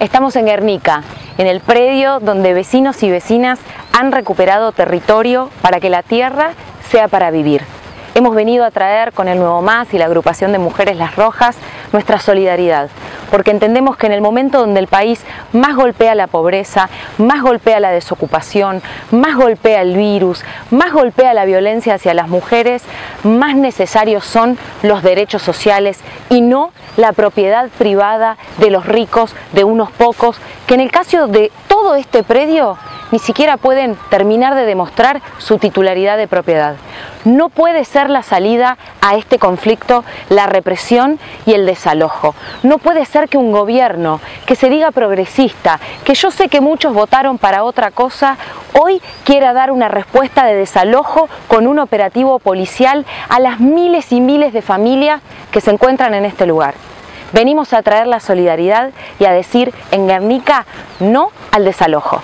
Estamos en Guernica, en el predio donde vecinos y vecinas han recuperado territorio para que la tierra sea para vivir. Hemos venido a traer con el Nuevo Más y la agrupación de Mujeres Las Rojas nuestra solidaridad, porque entendemos que en el momento donde el país más golpea la pobreza, más golpea la desocupación, más golpea el virus, más golpea la violencia hacia las mujeres, más necesarios son los derechos sociales y no la propiedad privada de los ricos, de unos pocos, que en el caso de todo este predio ni siquiera pueden terminar de demostrar su titularidad de propiedad. No puede ser la salida a este conflicto la represión y el desalojo. No puede ser que un gobierno que se diga progresista, que yo sé que muchos votaron para otra cosa, hoy quiera dar una respuesta de desalojo con un operativo policial a las miles y miles de familias que se encuentran en este lugar. Venimos a traer la solidaridad y a decir en Guernica no al desalojo.